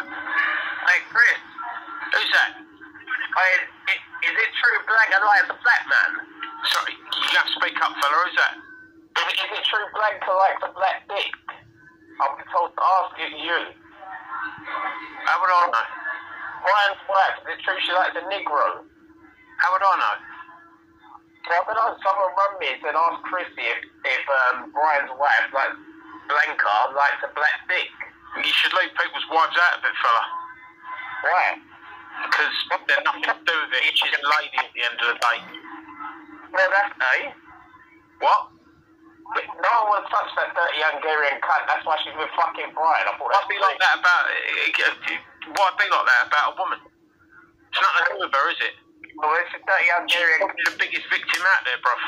Hey, Chris. Who's that? Hey, is, it true Blanca likes a black man? Sorry, you have to speak up, fella. Who's that? Is, it- is it true Black likes a black dick? I'm told to ask it you. How would I know? Brian's wife, is it true she likes a Negro? How would I know? Well, I know, someone run me and said ask Chrissy if, if um, Brian's wife, like Blanca, likes a black dick. You should leave people's wives out of it, fella. Why? Because they're nothing to do with it. She's a lady at the end of the day. Well, that's, eh? What? But No one would touch that dirty Hungarian cunt. That's why she's with fucking Brian. I thought Why'd be like that about? Why'd be like that about a woman? It's nothing to do with her, is it? Well, it's a dirty She's Hungarian probably the biggest victim out there, bruv.